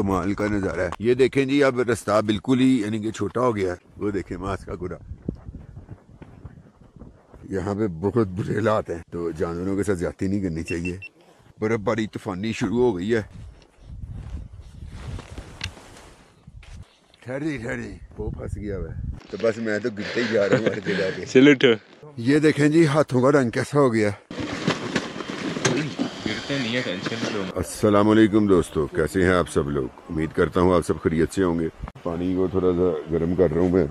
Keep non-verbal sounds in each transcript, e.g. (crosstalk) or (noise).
کمال کا نظارہ ہے۔ یہ دیکھیں جی اب رستہ بالکل ہی یعنی کہ چھوٹا ہو گیا ہے۔ وہ دیکھیں ماس کا گرا یہاں پہ بہت برے حالات ہیں۔ تو جانوروں کے ساتھ زیادتی نہیں کرنی چاہیے۔ برف باری طوفانی شروع ہو گئی ہے۔ ٹھہری ٹھہری۔ وہ پھنس گیا ہوا ہے تو بس میں تو گرتے ہی جا رہا ہوں۔ چلو یہ دیکھیں جی ہاتھوں کا رنگ کیسا ہو گیا۔ ہے ٹینشن السلام علیکم دوستو، کیسے ہیں آپ سب لوگ؟ امید کرتا ہوں آپ سب خیریت سے ہوں گے۔ پانی کو تھوڑا سا گرم کر رہا ہوں میں۔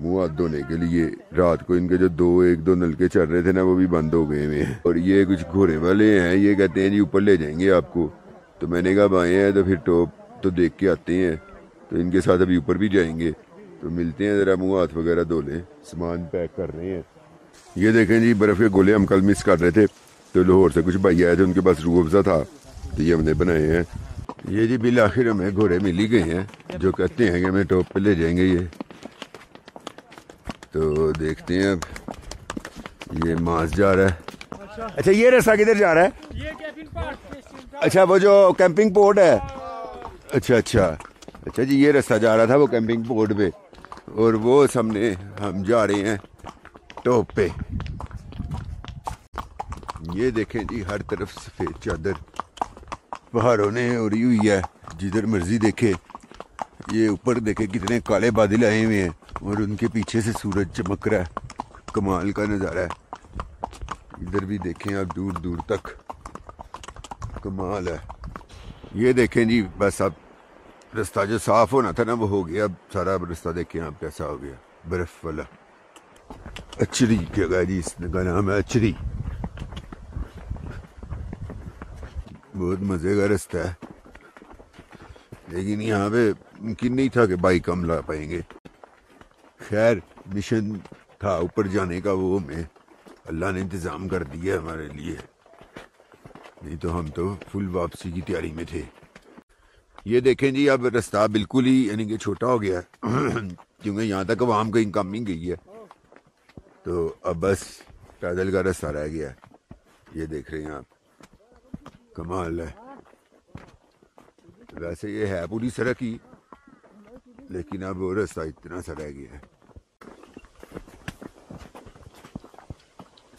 منہ ہاتھ دھونے کے لیے۔ رات کو ان کے جو دو ایک دو نلکے چل رہے تھے نا، وہ بھی بند ہو گئے ہوئے ہیں۔ اور یہ کچھ گھوڑے والے ہیں، یہ کہتے ہیں جی اوپر لے جائیں گے آپ کو۔ تو میں نے کہا بھائی ہیں تو پھر ٹوپ تو دیکھ کے آتے ہیں۔ تو ان کے ساتھ ابھی اوپر بھی جائیں گے۔ تو ملتے ہیں، ذرا منہ ہاتھ وغیرہ دھو لیں۔ سامان پیک کر رہے ہیں۔ یہ دیکھیں جی برف کے گولے ہم کل مس کر رہے تھے۔ تو لاہور سے کچھ بھائی آئے تھے، ان کے پاس روح افزا تھا۔ تو یہ ہم نے بنائے ہیں۔ یہ جی بالآخر ہمیں گھوڑے مل ہی گئے ہیں، جو کہتے ہیں کہ ہمیں ٹاپ پہ لے جائیں گے یہ۔ تو دیکھتے ہیں اب، یہ ماس جا رہا ہے۔ اچھا یہ راستہ کدھر جا رہا ہے؟ اچھا وہ جو کیمپنگ پورٹ ہے۔ اچھا اچھا۔ اچھا جی یہ راستہ جا رہا تھا وہ کیمپنگ پورٹ پہ۔ اور وہ سامنے ہم جا رہے ہیں ٹاپ پہ۔ یہ دیکھیں جی ہر طرف سفید چادر پہاڑوں نے اڑی ہوئی ہے، جدھر مرضی دیکھے۔ یہ اوپر دیکھے کتنے کالے بادل آئے ہوئے ہیں اور ان کے پیچھے سے سورج چمک رہا ہے۔ کمال کا نظارہ ہے۔ ادھر بھی دیکھیں آپ دور دور تک۔ کمال ہے۔ یہ دیکھیں جی بس اب رستہ جو صاف ہونا تھا نا، وہ ہو گیا۔ اب سارا رستہ دیکھیں آپ کیسا ہو گیا۔ برف والا۔ اچری جگہ جی اس کا نام ہے اچری۔ بہت مزے کا رستہ ہے۔ لیکن یہاں پہ ممکن نہیں تھا کہ بائک ہم لا پائیں گے۔ خیر، مشن تھا اوپر جانے کا وہ ہمیں اللہ نے انتظام کر دیا ہمارے لیے۔ نہیں تو ہم تو فل واپسی کی تیاری میں تھے۔ یہ دیکھیں جی اب رستہ بالکل ہی یعنی کہ چھوٹا ہو گیا ہے۔ (clears throat) کیونکہ یہاں تک عوام کہیں کم ہی گئی ہے۔ تو اب بس پیدل کا رستہ رہ گیا ہے۔ یہ دیکھ رہے ہیں آپ۔ کمال ہے۔ ویسے یہ ہے پوری سڑک ہی لیکن اب وہ رستہ اتنا سا رہ گیا ہے۔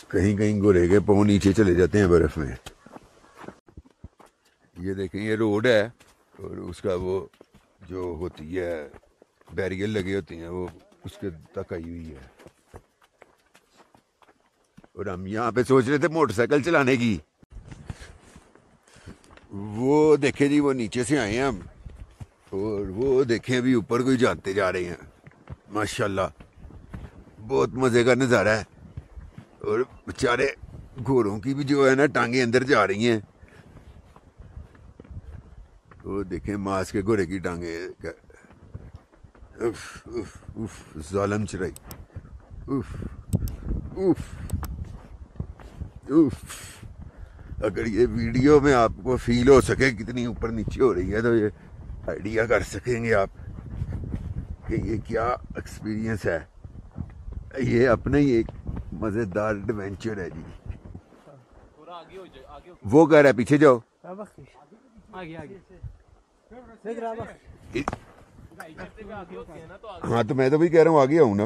کہیں کہیں گھوڑے کے پاؤں نیچے چلے جاتے ہیں برف میں۔ یہ دیکھیں، یہ روڈ ہے اور اس کا وہ جو ہوتی ہے بیریئر لگے ہوتے ہیں، وہ اس کے تک آئی ہوئی ہے۔ اور ہم یہاں پہ سوچ رہے تھے موٹر سائیکل چلانے کی۔ وہ دیکھیں جی وہ نیچے سے آئے ہیں ہم۔ اور وہ دیکھیں ابھی اوپر کوئی جانتے جا رہے ہیں۔ ماشاءاللہ، بہت مزے کا نظارہ ہے۔ اور بیچارے گھوڑوں کی بھی جو ہے نا ٹانگیں اندر جا رہی ہیں۔ وہ دیکھیں ماس کے گھوڑے کی ٹانگیں۔ اف اف اف ظالم چرائی۔ اف اف اف اگر یہ ویڈیو میں آپ کو فیل ہو سکے کتنی اوپر نیچے ہو رہی ہے تو یہ آئیڈیا کر سکیں گے آپ کہ یہ کیا ایکسپیرینس ہے۔ یہ اپنا ہی ایک مزیدار ایڈونچر ہے جی۔ وہ کہہ رہا ہے، پیچھے جاؤ۔ ہاں تو میں تو بھی کہہ رہا ہوں، آگے آؤں نا۔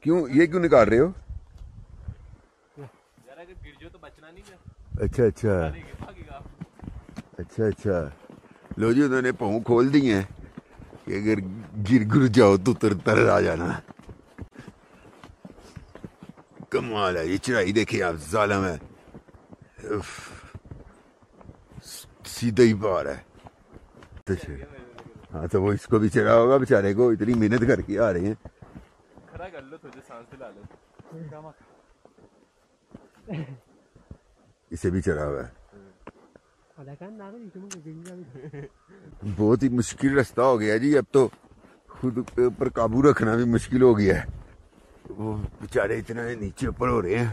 کیوں؟ یہ کیوں نکال رہے ہو؟ اچھا اچھا۔ اچھا اچھا۔ لو جی انہوں نے پاؤں کھول دی ہیں۔ کہ اگر گر گر جاؤ تو تر تر آ جانا۔ کمال ہے، یہ چڑھائی دیکھیں آپ، ظالم ہے سیدھا ہی پار ہے۔ اچھا۔ ہاں تو وہ اس کو بھی چڑھا ہوگا بیچارے کو اتنی محنت کر کے آ رہے ہیں۔ کھڑا کر لو تھوڑے سانس دلا لو اسے بھی چڑھا ہوا ہے بہت ہی مشکل رستہ ہو گیا جی اب تو خود اوپر قابو رکھنا بھی مشکل ہو گیا ہے۔ وہ بیچارے اتنا نیچے اوپر ہو رہے ہیں۔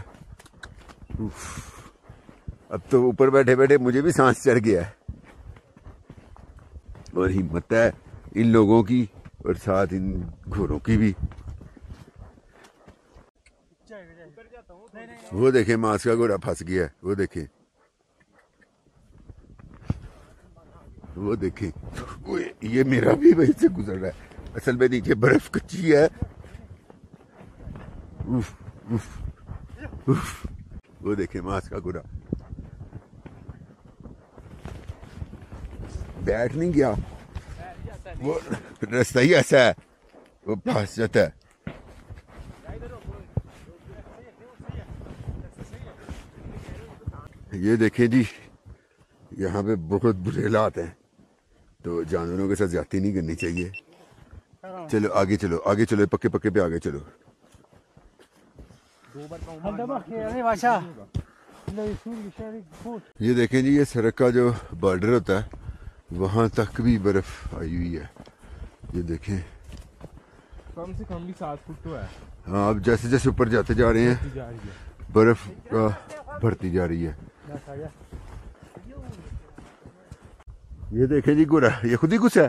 اب تو اوپر بیٹھے بیٹھے مجھے بھی سانس چڑھ گیا ہے۔ اور ہمت ہے ان لوگوں کی اور ساتھ ان گھوڑوں کی بھی۔ وہ دیکھیں ماس کا گھوڑا پھنس گیا ہے۔ وہ دیکھیں۔ وہ دیکھیں۔ یہ میرا بھی وہیں سے گزر رہا ہے۔ اصل میں نیچے برف کچی ہے۔ وہ دیکھیں ماس کا گھوڑا۔ بیٹھ نہیں گیا۔ وہ رستہ ہی ایسا ہے۔ وہ پھنس جاتا ہے۔ یہ دیکھیں جی یہاں پہ بہت برے حالات ہیں۔ تو جانوروں کے ساتھ زیادتی نہیں کرنی چاہیے۔ چلو، آگے چلو آگے چلو، پکے پکے پہ آگے چلو۔ یہ دیکھیں جی یہ سڑک کا جو بارڈر ہوتا ہے وہاں تک بھی برف آئی ہوئی ہے۔ یہ دیکھیں۔ کم سے کم بھی سات فٹ تو ہے۔ ہاں اب جیسے جیسے اوپر جاتے جا رہے ہیں برف کا بڑھتی جا رہی ہے۔ یہ دیکھیں جی گورا یہ خود ہی کچھ ہے۔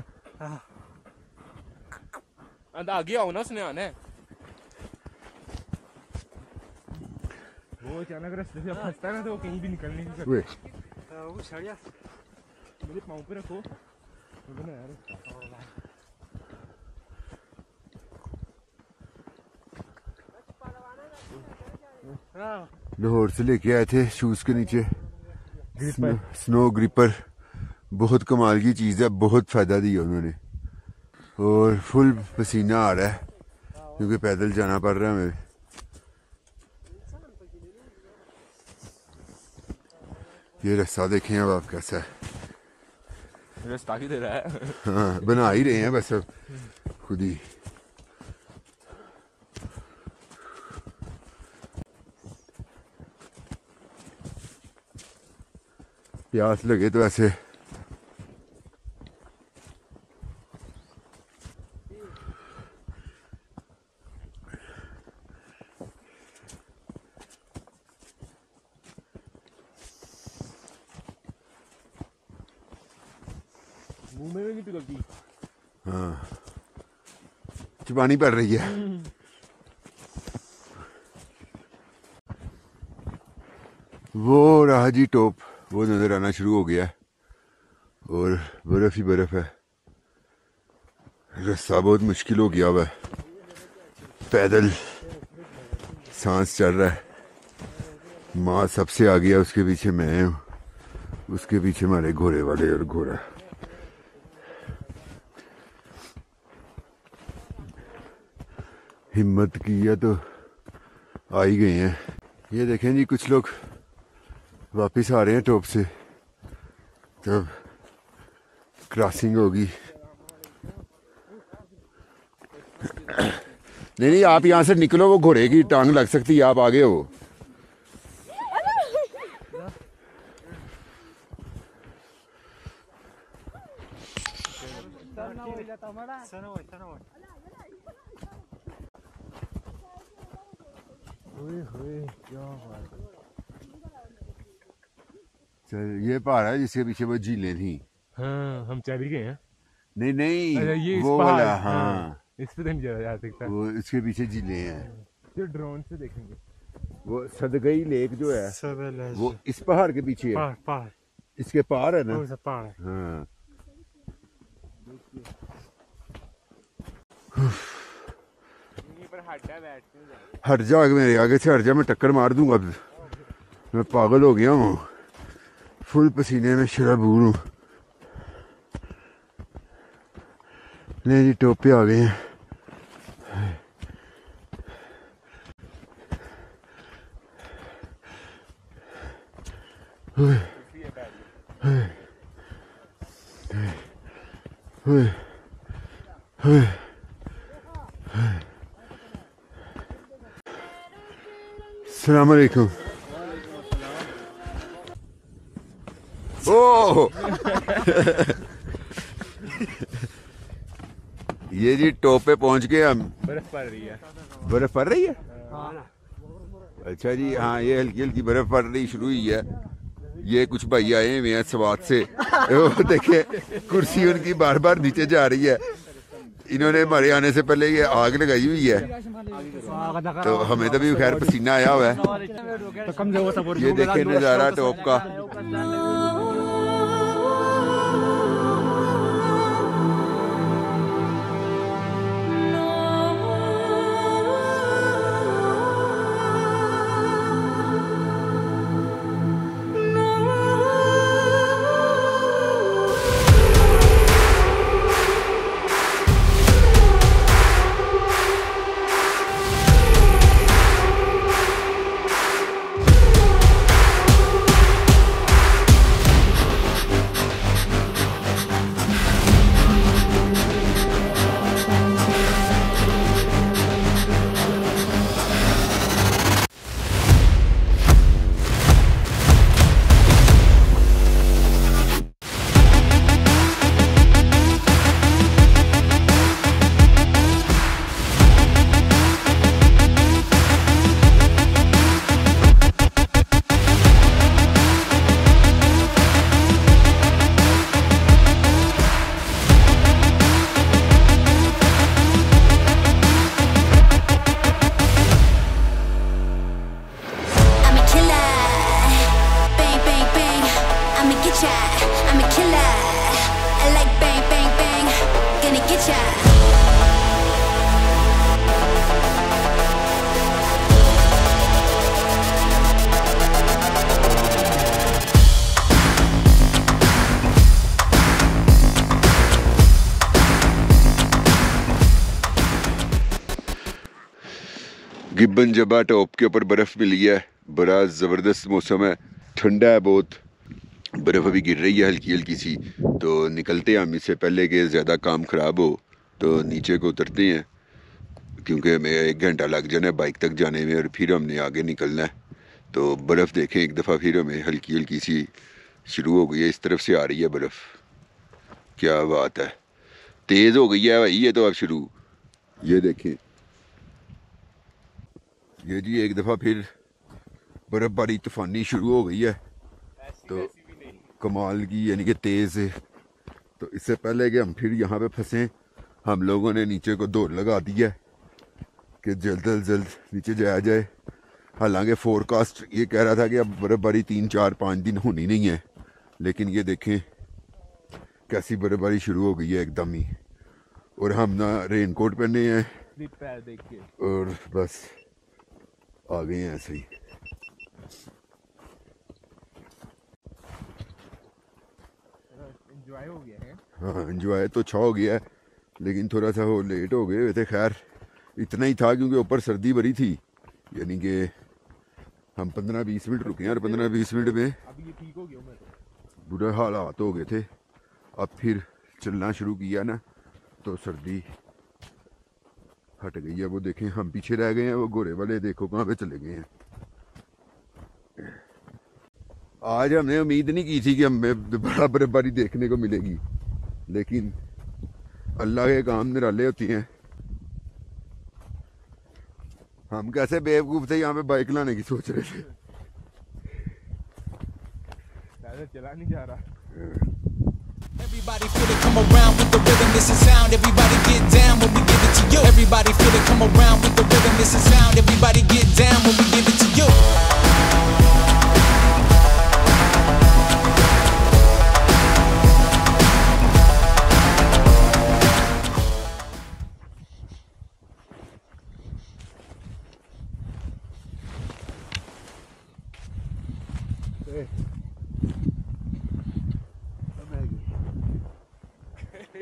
اند آگے آؤ نا اس نے آنا ہے وہ اچانک رستے سے پھنستا ہے نا تو وہ کہیں بھی نکل نہیں سکتا۔ اوئے، میرے پاؤں پہ رکھو میں بنایا رستہ لاہور سے لے کے آئے تھے شوز کے نیچے سنو گریپر بہت کمال کی چیز ہے بہت فائدہ دیا انہوں نے اور فل پسینہ آ رہا ہے کیونکہ پیدل جانا پڑ رہا ہے ہمیں یہ رستہ دیکھیں اب آپ کیسا ہے رستہ ہی دے رہا ہے۔ ہاں (laughs) بنا ہی رہے ہیں بس خود ہی۔ پیاس لگے تو ایسے منہ میں بھی نہیں پگلتی ہاں چبانی پڑ رہی ہے وہ رہا جی ٹوپ وہ نظر آنا شروع ہو گیا اور برف ہی برف ہے رستہ بہت مشکل ہو گیا ہوا ہے پیدل سانس چل رہا ہے ماں سب سے آ گیا اس کے پیچھے میں ہوں اس کے پیچھے ہمارے گھوڑے والے اور گھوڑا ہمت کی ہے تو آ ہی گئے ہیں۔ یہ دیکھیں جی کچھ لوگ واپس آ رہے ہیں ٹوپ سے۔ تب کراسنگ ہوگی۔ نہیں نہیں، آپ یہاں سے نکلو، وہ گھوڑے کی ٹانگ لگ سکتی ہے، آپ آگے ہو چل، یہ پہاڑ ہے جس کے پیچھے وہ جھیلیں تھیں۔ ہاں ہم چل گئے ہیں۔ نہیں اچھا، نہیں اس وہ والا ہاں اس پہ نہیں جا سکتا۔ وہ اس کے پیچھے جھیلیں ہیں۔ جو ڈرون سے دیکھیں گے۔ وہ سدگئی لیک جو ہے وہ اس پہاڑ کے پیچھے ہے۔ اس کے پار ہے نا؟ ہاں۔ ہٹ جا میرے آگے سے ہٹ جا میں ٹکر مار دوں گا۔ میں پاگل ہو گیا ہوں۔ فل پسینے میں شرابور ہوں نہیں جی ٹوپے آ گئے ہیں السلام علیکم او یہ جی ٹوپ پہ پہنچ گئے ہم۔ برف پڑ رہی ہے۔ برف پڑ رہی ہے؟ اچھا جی ہاں یہ ہلکی ہلکی برف پڑ رہی شروع ہوئی ہے۔ یہ کچھ بھائی آئے ہوئے ہیں سوات سے۔ دیکھیں کرسی ان کی بار بار نیچے جا رہی ہے۔ انہوں نے ہمارے آنے سے پہلے یہ آگ لگائی ہوئی ہے۔ تو ہمیں تو بھی خیر پسینہ آیا ہوا ہے۔ یہ دیکھیں نظارہ ٹاپ کا۔ گبن جبا ٹاپ کے اوپر برف ملی ہے۔ بڑا زبردست موسم ہے۔ ٹھنڈا ہے بہت۔ برف ابھی گر رہی ہے ہلکی ہلکی سی۔ تو نکلتے ہیں ہم اس سے پہلے کہ زیادہ کام خراب ہو۔ تو نیچے کو اترتے ہیں۔ کیونکہ ہمیں ایک گھنٹہ لگ جانا ہے بائک تک جانے میں اور پھر ہم نے آگے نکلنا ہے۔ تو برف دیکھیں ایک دفعہ پھر ہمیں ہلکی ہلکی سی شروع ہو گئی ہے۔ اس طرف سے آ رہی ہے برف۔ کیا بات ہے۔ تیز ہو گئی ہے بھائی، یہ تو اب شروع۔ یہ دیکھیں۔ یہ جی ایک دفعہ پھر برف باری طوفانی شروع ہو گئی ہے۔ تو کمال کی یعنی کہ تیز۔ ہے تو اس سے پہلے کہ ہم پھر یہاں پہ پھنسیں ہم لوگوں نے نیچے کو دوڑ لگا دی ہے کہ جلد از جلد نیچے جایا جائے۔ حالانکہ فور کاسٹ یہ کہہ رہا تھا کہ اب برف باری تین چار پانچ دن ہونی نہیں ہے۔ لیکن یہ دیکھیں کیسی برف باری شروع ہو گئی ہے ایک دم ہی۔ اور ہم نہ رین کوٹ پہنے ہیں۔ اور بس۔ آ گئے ہیں ایسے ہی۔ ہاں انجوائے تو اچھا ہو گیا ہے لیکن تھوڑا سا وہ لیٹ ہو گئے ہوئے تھے۔ خیر اتنا ہی تھا کیونکہ اوپر سردی بری تھی۔ یعنی کہ ہم پندرہ بیس منٹ رکے ہیں اور پندرہ بیس منٹ میں برے حالات ہو گئے تھے۔ اب پھر چلنا شروع کیا نا تو سردی ہٹ گئی ہے وہ دیکھیں ہم پیچھے رہ گئے ہیں وہ گھوڑے والے دیکھو کہاں پہ چلے گئے ہیں۔ آج ہم نے امید نہیں کی تھی کہ ہمیں بڑا برف باری دیکھنے کو ملے گی لیکن اللہ کے کام نرالے ہوتی ہیں۔ ہم کیسے بیوقوف تھے یہاں پہ بائک لانے کی سوچ رہے تھے۔ چلا نہیں جا رہا۔ Everybody feel it, come around with the rhythm, this is sound. Everybody get down when we give it to you. Everybody feel it, come around with the rhythm, this is sound. Everybody get down when we give it to you.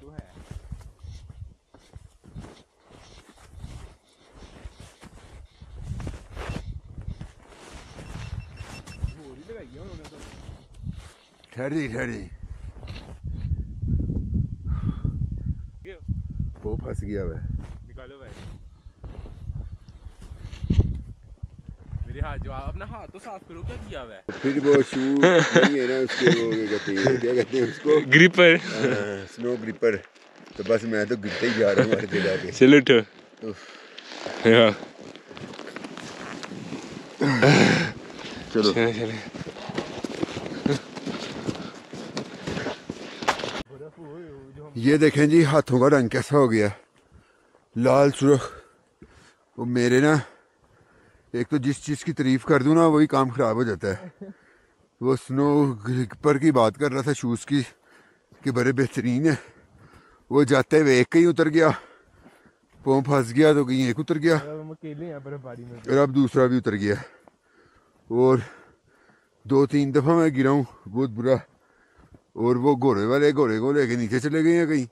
تو ہے ہوری لگائی ہے انہوں نے تو ٹھہری ٹھہری وہ پھنس گیا بھائی نکالو بھائی ہاتھ جو اپنا ہاتھ تو صاف کرو کیا کیا ہوا ہے پھر وہ شو نہیں ہے نا اس کے وہ اس کو گریپر سنو گریپر تو بس میں تو گرتے ہی جا رہا ہوں ہر کے پہ چلو چلو چلے یہ دیکھیں جی ہاتھوں کا رنگ کیسا ہو گیا۔ لال سرخ۔ وہ میرے نا ایک تو جس چیز کی تعریف کر دوں نا وہی کام خراب ہو جاتا ہے۔ وہ سنو پر کی بات کر رہا تھا شوز کی کہ بڑے بہترین ہے وہ جاتے ہوئے ایک کہیں اتر گیا۔ پوم پھنس گیا تو کہیں ایک اتر گیا۔ اور اب دوسرا بھی اتر گیا۔ اور دو تین دفعہ میں گرا ہوں بہت برا۔ اور وہ گورے والے گورے کو لے کے نیچے چلے گئے ہیں کہیں۔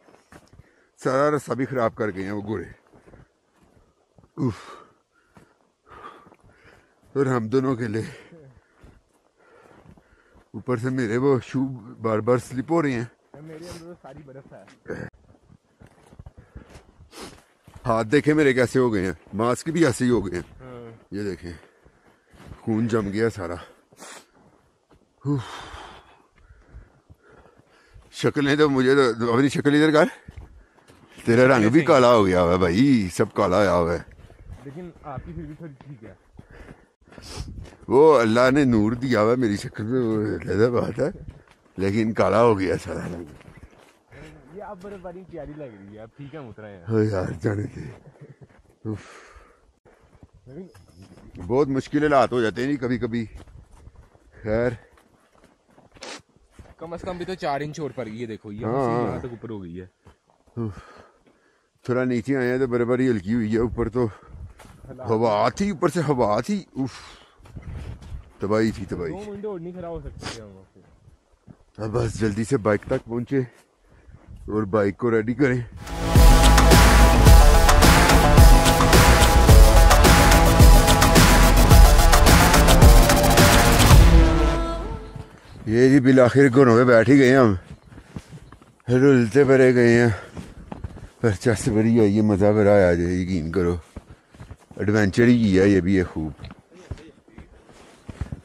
سارا رستہ بھی خراب کر گئے ہیں وہ گورے۔ اوف۔ اور ہم دونوں کے لے اوپر سے میرے وہ شو بار بار سلپ ہو رہے ہیں۔ ہاتھ دیکھیں میرے کیسے ہو گئے ہیں۔ ماسک بھی ایسے ہی ہو گئے ہیں۔ یہ دیکھیں۔ خون جم گیا سارا۔ شکل نہیں تو مجھے تو اپنی شکل ادھر کر۔ تیرا رنگ بھی کالا ہو گیا ہوا ہے بھائی سب کالا ہوا ہوا ہے لیکن آپ کی پھر بھی تھوڑی ٹھیک ہے۔ وہ اللہ نے نور دیا ہوا میری شکل میں وہ علیحدہ بات ہے۔ لیکن کالا ہو گیا سارا رنگ۔ یہ آپ برف باری پیاری لگ رہی ہے آپ ٹھیک ہے اترا ہیں ہاں یار جانے تھے بہت مشکل حالات ہو جاتے ہیں نہیں کبھی کبھی۔ خیر۔ کم از کم بھی تو چار انچ اور پر گئی ہے دیکھو یہ ہاں، تک ہاں۔ اوپر ہو گئی ہے۔ تھوڑا نیچے آئے ہیں تو برابر ہی ہلکی ہوئی ہے اوپر تو ہوا تھی اوپر سے ہوا تھی اوف تباہی تھی تباہی دو اب بس جلدی سے بائک تک پہنچے اور بائک کو ریڈی کریں۔ یہ جی بلاخر گھروں پہ بیٹھ ہی گئے ہم۔ رلتے پڑے گئے ہیں۔ پر چس بھری آئی ہے، مزہ بھرا آیا جائے یقین کرو۔ ایڈونچر ہی ہے یہ بھی ہے خوب۔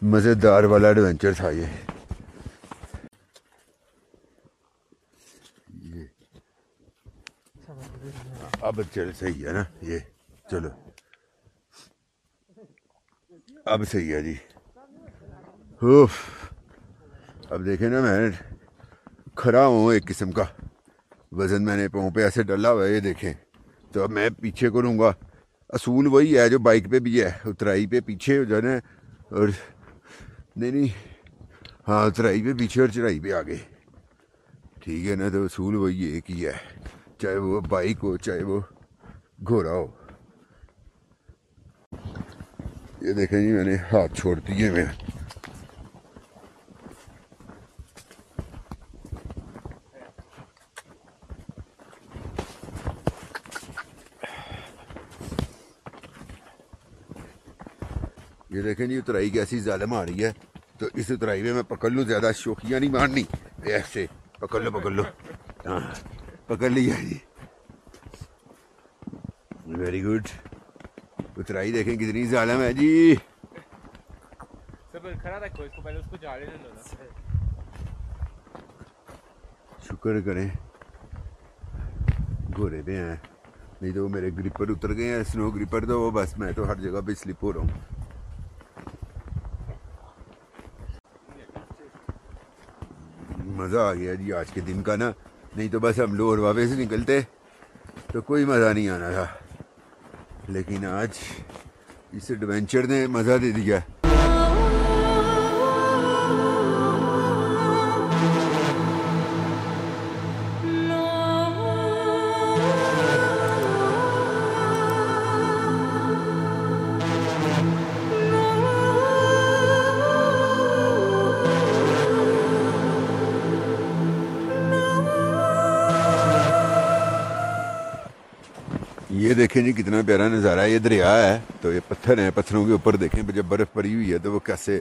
مزیدار والا ایڈونچر تھا یہ۔ اب چل صحیح ہے نا یہ۔ چلو۔ اب صحیح ہے جی۔ اوف۔ اب دیکھیں نا میں کھڑا ہوں ایک قسم کا۔ وزن میں نے پاؤں پہ ایسے ڈلا ہوا ہے، یہ دیکھیں۔ تو اب میں پیچھے کو لوں گا۔ اصول وہی ہے جو بائک پہ بھی ہے، اترائی پہ پیچھے جو ہے نا اور نہیں نہیں ہاں اترائی پہ پیچھے اور چڑھائی پہ آگے۔ ٹھیک ہے نا، تو اصول وہی ایک ہی ہے۔ چاہے وہ بائک ہو، چاہے وہ گھوڑا ہو۔ یہ دیکھیں جی میں نے ہاتھ چھوڑ دیے میں یہ دیکھیں جی اترائی کیسی ظالم آ رہی ہے تو اس اترائی میں میں پکڑ لوں زیادہ شوخیاں نہیں مارنی۔ ایسے پکڑ لو پکڑ لو۔ ہاں، پکڑ لیا جی۔ ویری گڈ اترائی دیکھیں کتنی ظالم ہے جی۔ شکر کریں۔ گورے بھی ہیں۔ نہیں تو وہ میرے گریپر اتر گئے ہیں سنو گریپر تو وہ بس میں تو ہر جگہ پہ سلپ ہو رہا ہوں۔ مزہ آ گیا جی آج کے دن کا نا۔ نہیں تو بس ہم لوہر واپس نکلتے، تو کوئی مزہ نہیں آنا تھا۔ لیکن آج اس ایڈونچر نے مزہ دے دیا۔ دیکھیں جی کتنا پیارا نظارہ ہے، یہ دریا ہے۔ تو یہ پتھر ہیں، پتھروں کے اوپر دیکھیں، جب برف پڑی ہوئی ہے تو وہ کیسے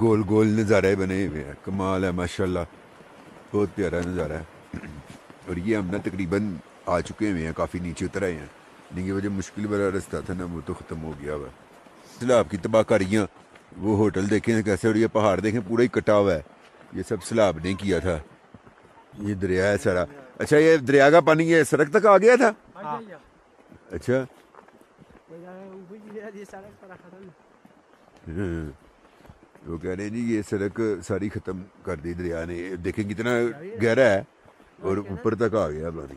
گول گول نظارے بنے ہوئے ہیں۔ کمال ہے ماشاء اللہ بہت پیارا نظارہ ہے۔ اور یہ ہم نا تقریباً آ چکے ہوئے ہیں، کافی نیچے اتر آئے ہیں۔ لیکن وہ جو مشکل والا رستہ تھا نا، وہ تو ختم ہو گیا ہوا۔ سلسلہ کی تباہ کاریاں، وہ ہوٹل دیکھیں کیسے، اور یہ پہاڑ دیکھیں، پورا ہی کٹا ہوا ہے۔ یہ سب سلاب نے کیا تھا۔ یہ دریا ہے سارا۔ اچھا یہ دریا کا پانی یہ سڑک تک آ گیا تھا؟ اچھا۔ وہ کہہ رہے ہیں جی یہ سڑک ساری ختم کر دی دریا نے دیکھیں کتنا گہرا ہے اور اوپر تک آ گیا پانی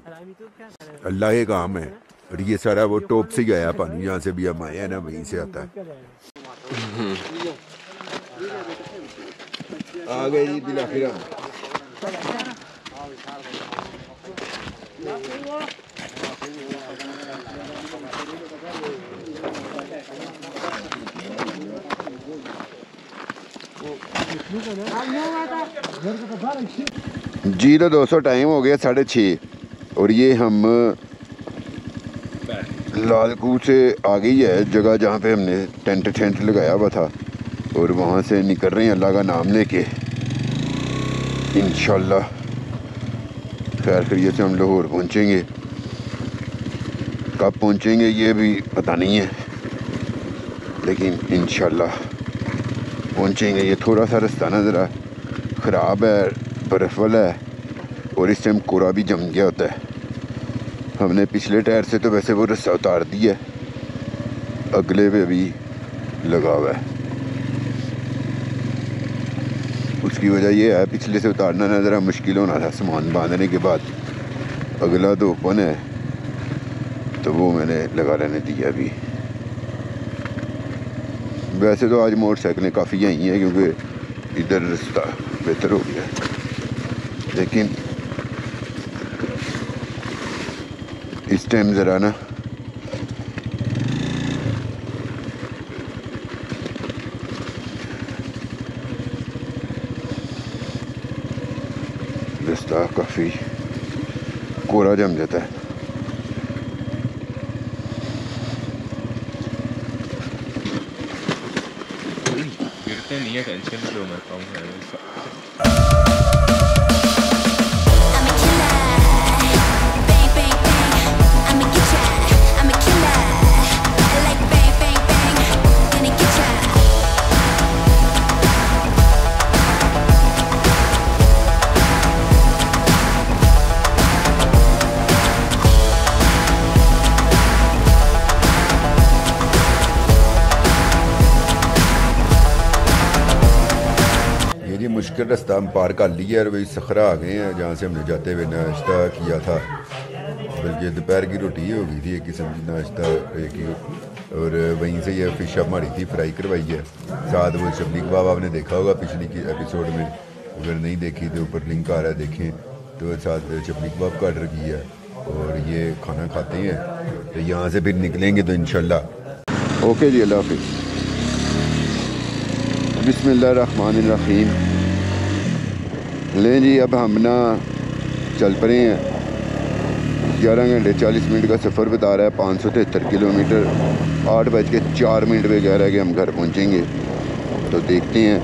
اللہ کے کام ہے اور یہ سارا وہ ٹوپ سے ہی آیا پانی جہاں سے بھی ہم آئے ہیں نا وہیں سے آتا ہے آ گئے جی بالآخر جی تو دوستو ٹائم ہو گیا ساڑھے چھ۔ اور یہ ہم لال کوہ سے آ گئی ہے، جگہ جہاں پہ ہم نے ٹینٹ ٹینٹ لگایا ہوا تھا۔ اور وہاں سے نکل رہے ہیں اللہ کا نام لے کے۔ انشاءاللہ۔ خیر، خیریت سے ہم لاہور پہنچیں گے۔ کب پہنچیں گے یہ بھی پتہ نہیں ہے۔ لیکن انشاءاللہ۔ پہنچیں گے یہ تھوڑا سا رستہ نا ذرا خراب ہے برف والا ہے اور اس ٹائم کورا بھی جم گیا ہوتا ہے۔ ہم نے پچھلے ٹائر سے تو ویسے وہ رستہ اتار دیا ہے۔ اگلے پہ بھی لگا ہوا ہے۔ اس کی وجہ یہ ہے، پچھلے سے اتارنا نا ذرا مشکل ہونا تھا سامان باندھنے کے بعد۔ اگلا تو اوپن ہے، تو وہ میں نے لگا لینے دیا ابھی۔ ویسے تو آج موٹر سائیکلیں کافی آئی ہیں کیونکہ ادھر رستہ بہتر ہو گیا ہے۔ لیکن اس ٹائم ذرا نا رستہ کافی کوڑا جم جاتا ہے۔ گرتے نہیں ہے ٹینشن لو میں کہوں I'm رستہ ہم پار کر لیا اور وہی سخرا آ گئے ہیں، جہاں سے ہم نے جاتے ہوئے ناشتہ کیا تھا۔ بلکہ دوپہر کی روٹی ہو گئی تھی، ایک قسم کی ناشتہ، ایک ہی۔ اور وہیں سے یہ فش ہماری تھی، فرائی کروائی ہے۔ ساتھ وہ شبلی کباب آپ نے دیکھا ہوگا پچھلی کی ایپیسوڈ میں۔ اگر نہیں دیکھی تو اوپر لنک آ رہا ہے، دیکھیں۔ تو ساتھ شبلی کباب کا آرڈر کیا۔ ہے اور یہ کھانا کھاتے ہیں۔ تو یہاں سے پھر نکلیں گے تو انشاءاللہ۔ اوکے جی اللہ حافظ۔ بسم اللہ الرحمن الرحیم۔ لیں جی اب ہم نا چل پڑے ہیں۔ گیارہ گھنٹے چالیس منٹ کا سفر بتا رہا ہے، پانچ سو تہتر کلو میٹر آٹھ بج کے چار منٹ پہ کہہ رہا ہے کہ ہم گھر پہنچیں گے۔ تو دیکھتے ہیں۔